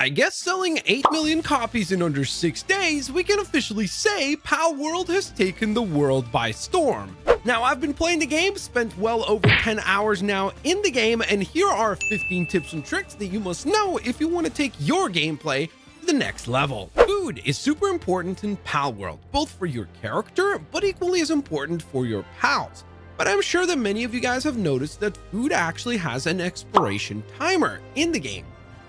I guess selling 8 million copies in under 6 days, we can officially say Palworld has taken the world by storm. Now, I've been playing the game, spent well over 10 hours now in the game, and here are 15 tips and tricks that you must know if you want to take your gameplay to the next level. Food is super important in Palworld, both for your character, but equally as important for your pals. But I'm sure that many of you guys have noticed that food actually has an expiration timer in the game.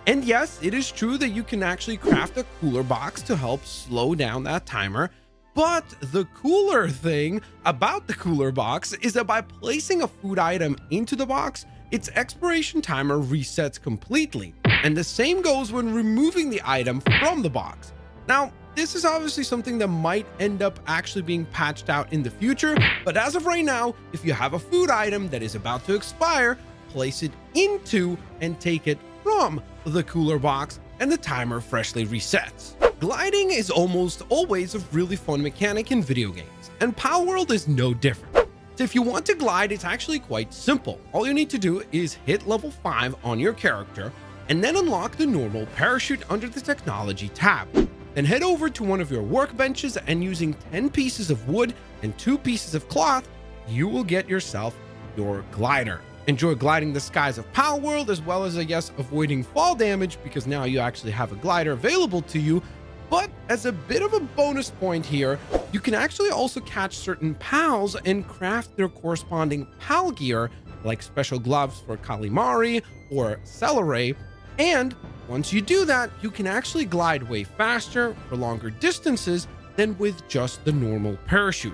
And yes, it is true that you can actually craft a cooler box to help slow down that timer. But the cooler thing about the cooler box is that by placing a food item into the box, its expiration timer resets completely. And the same goes when removing the item from the box. Now, this is obviously something that might end up actually being patched out in the future, but as of right now, if you have a food item that is about to expire, place it into and take it from the cooler box and the timer freshly resets. Gliding is almost always a really fun mechanic in video games, and Palworld is no different. So if you want to glide, it's actually quite simple. All you need to do is hit level 5 on your character, and then unlock the normal parachute under the technology tab. Then head over to one of your workbenches and using 10 pieces of wood and 2 pieces of cloth, you will get yourself your glider. Enjoy gliding the skies of Palworld as well as, I guess, avoiding fall damage because now you actually have a glider available to you. But as a bit of a bonus point here, you can actually also catch certain pals and craft their corresponding pal gear, like special gloves for Killamari or Celaray. And once you do that, you can actually glide way faster for longer distances than with just the normal parachute.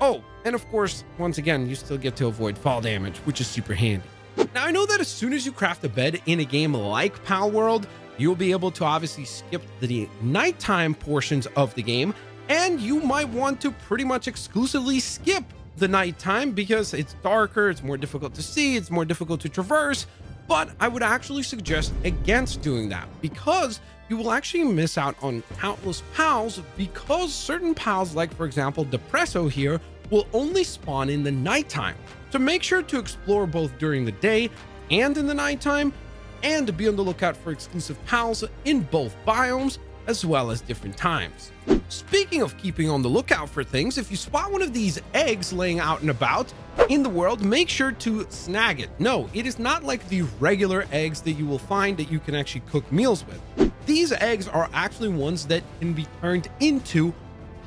Oh, and of course, once again, you still get to avoid fall damage, which is super handy. Now, I know that as soon as you craft a bed in a game like Palworld, you'll be able to obviously skip the nighttime portions of the game, and you might want to pretty much exclusively skip the nighttime because it's darker, it's more difficult to see, it's more difficult to traverse, but I would actually suggest against doing that because you will actually miss out on countless pals because certain pals, like for example, Depresso here, will only spawn in the nighttime. So make sure to explore both during the day and in the nighttime, and be on the lookout for exclusive pals in both biomes as well as different times. Speaking of keeping on the lookout for things, if you spot one of these eggs laying out and about in the world, make sure to snag it. No, it is not like the regular eggs that you will find that you can actually cook meals with. These eggs are actually ones that can be turned into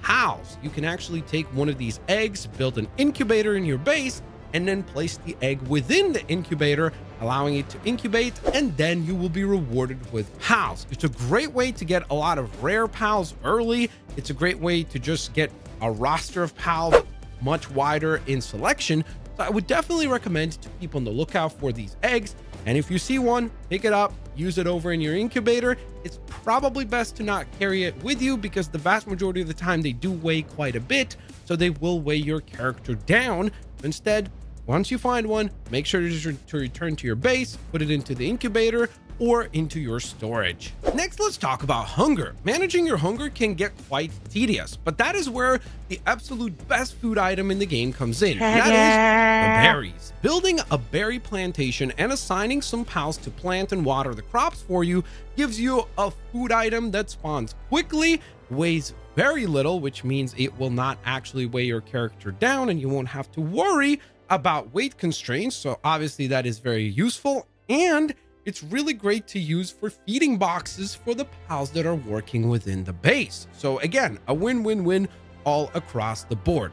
pals. You can actually take one of these eggs, build an incubator in your base, and then place the egg within the incubator, allowing it to incubate, and then you will be rewarded with pals. It's a great way to get a lot of rare pals early. It's a great way to just get a roster of pals much wider in selection. I would definitely recommend to keep on the lookout for these eggs. And if you see one, pick it up, use it over in your incubator. It's probably best to not carry it with you because the vast majority of the time they do weigh quite a bit. So they will weigh your character down. Instead, once you find one, make sure to return to your base, put it into the incubator, or into your storage. Next, let's talk about hunger. Managing your hunger can get quite tedious, but that is where the absolute best food item in the game comes in. that is the berries. Building a berry plantation and assigning some pals to plant and water the crops for you gives you a food item that spawns quickly, weighs very little, which means it will not actually weigh your character down and you won't have to worry about weight constraints. So obviously that is very useful and it's really great to use for feeding boxes for the pals that are working within the base. So again, a win-win-win all across the board.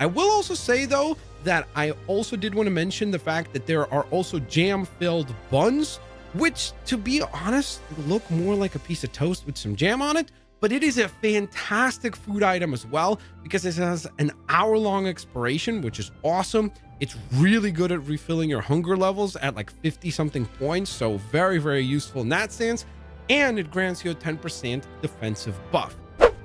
I will also say though that I also did want to mention the fact that there are also jam-filled buns, which to be honest, look more like a piece of toast with some jam on it, but it is a fantastic food item as well because it has an hour long expiration, which is awesome. It's really good at refilling your hunger levels at like 50 something points. So very, very useful in that sense. And it grants you a 10% defensive buff.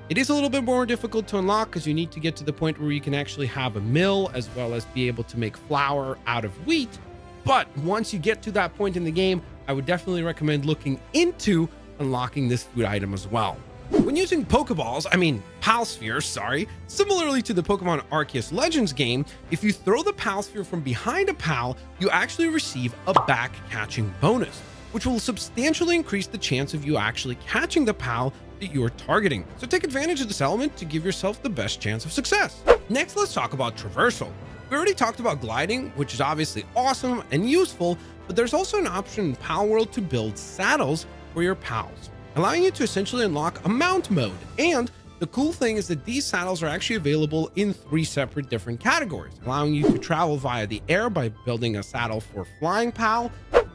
It is a little bit more difficult to unlock because you need to get to the point where you can actually have a mill as well as be able to make flour out of wheat. But once you get to that point in the game, I would definitely recommend looking into unlocking this food item as well. When using Pokeballs, I mean Palspheres, sorry, similarly to the Pokemon Arceus Legends game, if you throw the Palsphere from behind a pal, you actually receive a back catching bonus. which will substantially increase the chance of you actually catching the PAL that you're targeting. So take advantage of this element to give yourself the best chance of success. Next, let's talk about traversal. We already talked about gliding, which is obviously awesome and useful, but there's also an option in Palworld to build saddles for your pals, allowing you to essentially unlock a mount mode. And the cool thing is that these saddles are actually available in three separate different categories, allowing you to travel via the air by building a saddle for flying pal,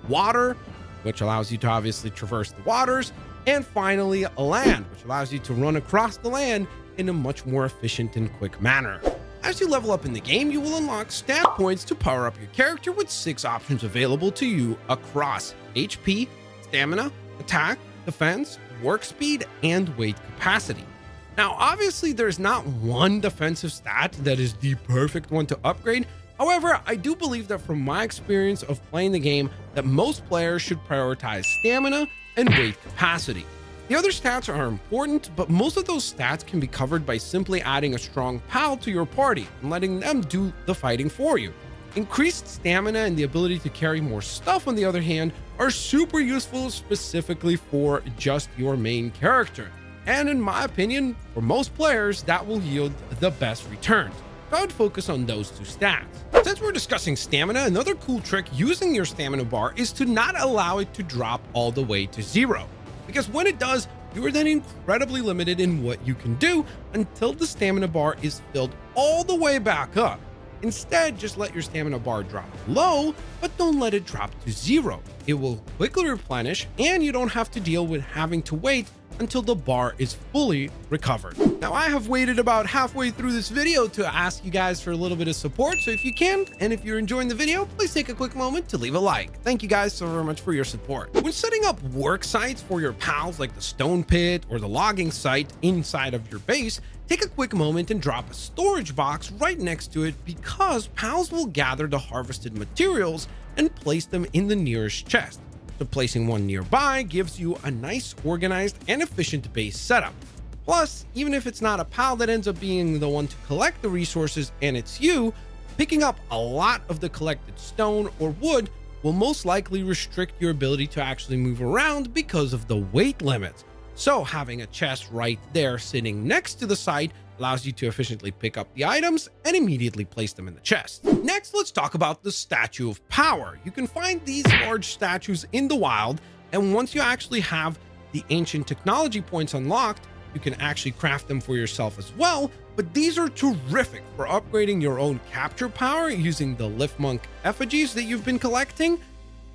water, which allows you to obviously traverse the waters, and finally land, which allows you to run across the land in a much more efficient and quick manner. As you level up in the game, you will unlock stat points to power up your character with six options available to you across HP, stamina, attack, defense, work speed, and weight capacity. Now, obviously, there's not one defensive stat that is the perfect one to upgrade. However, I do believe that from my experience of playing the game, that most players should prioritize stamina and weight capacity. The other stats are important, but most of those stats can be covered by simply adding a strong pal to your party and letting them do the fighting for you. Increased stamina and the ability to carry more stuff, on the other hand, are super useful specifically for just your main character. And in my opinion, for most players, that will yield the best returns. I would focus on those two stats. Since we're discussing stamina, another cool trick using your stamina bar is to not allow it to drop all the way to zero because when it does, you are then incredibly limited in what you can do until the stamina bar is filled all the way back up. Instead, just let your stamina bar drop low, but don't let it drop to zero. It will quickly replenish and you don't have to deal with having to wait until the bar is fully recovered. Now I have waited about halfway through this video to ask you guys for a little bit of support. So if you can, and if you're enjoying the video, please take a quick moment to leave a like. Thank you guys so very much for your support. When setting up work sites for your pals like the stone pit or the logging site inside of your base, take a quick moment and drop a storage box right next to it because pals will gather the harvested materials and place them in the nearest chest. So placing one nearby gives you a nice, organized, and efficient base setup. Plus, even if it's not a pal that ends up being the one to collect the resources and it's you, picking up a lot of the collected stone or wood will most likely restrict your ability to actually move around because of the weight limits. So having a chest right there sitting next to the site allows you to efficiently pick up the items and immediately place them in the chest. Next, let's talk about the Statue of Power. You can find these large statues in the wild, and once you actually have the ancient technology points unlocked, you can actually craft them for yourself as well, but these are terrific for upgrading your own capture power using the Lifmunk effigies that you've been collecting,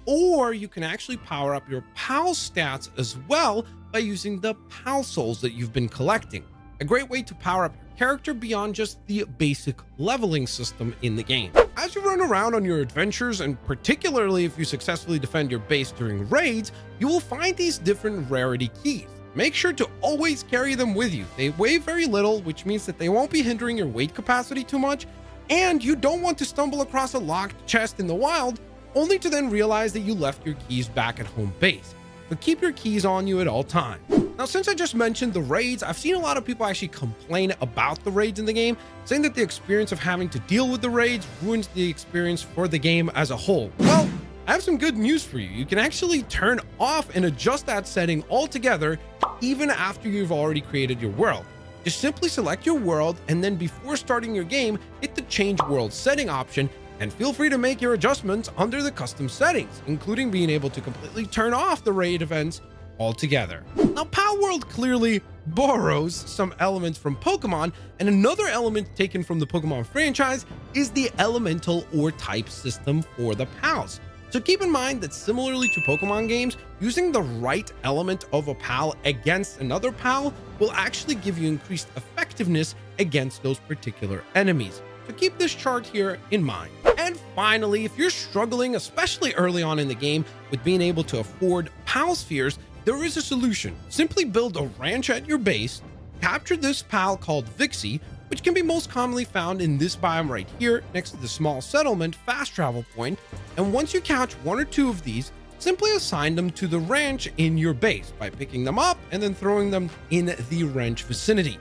or you can actually power up your PAL stats as well by using the PAL souls that you've been collecting a great way to power up your character beyond just the basic leveling system in the game. As you run around on your adventures, and particularly if you successfully defend your base during raids, you will find these different rarity keys. Make sure to always carry them with you. They weigh very little, which means that they won't be hindering your weight capacity too much, and you don't want to stumble across a locked chest in the wild, only to then realize that you left your keys back at home base. But keep your keys on you at all times. Now, since I just mentioned the raids, I've seen a lot of people actually complain about the raids in the game, saying that the experience of having to deal with the raids ruins the experience for the game as a whole. Well, I have some good news for you. You can actually turn off and adjust that setting altogether even after you've already created your world. Just simply select your world and then before starting your game, hit the change world setting option and feel free to make your adjustments under the custom settings, including being able to completely turn off the raid events altogether. Now, Palworld clearly borrows some elements from Pokemon, and another element taken from the Pokemon franchise is the elemental or type system for the pals. So keep in mind that similarly to Pokemon games, using the right element of a pal against another pal will actually give you increased effectiveness against those particular enemies. So keep this chart here in mind. And finally, if you're struggling, especially early on in the game, with being able to afford PAL spheres, there is a solution. Simply build a ranch at your base, capture this pal called Vixy, which can be most commonly found in this biome right here next to the small settlement fast travel point, and once you catch one or two of these, simply assign them to the ranch in your base by picking them up and then throwing them in the ranch vicinity.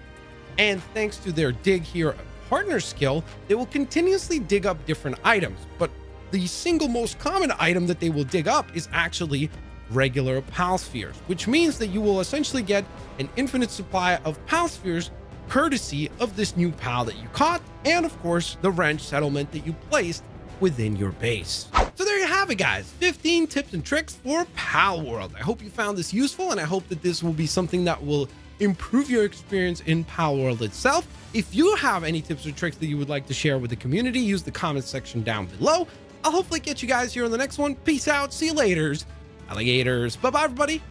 And thanks to their dig here partner skill, they will continuously dig up different items, but the single most common item that they will dig up is actually regular pal spheres, which means that you will essentially get an infinite supply of pal spheres courtesy of this new pal that you caught, and of course, the wrench settlement that you placed within your base. So there you have it, guys. 15 tips and tricks for Palworld. I hope you found this useful, and I hope that this will be something that will improve your experience in Palworld itself. If you have any tips or tricks that you would like to share with the community, use the comment section down below. I'll hopefully get you guys here on the next one. Peace out. See you later. Alligators. Bye-bye, everybody.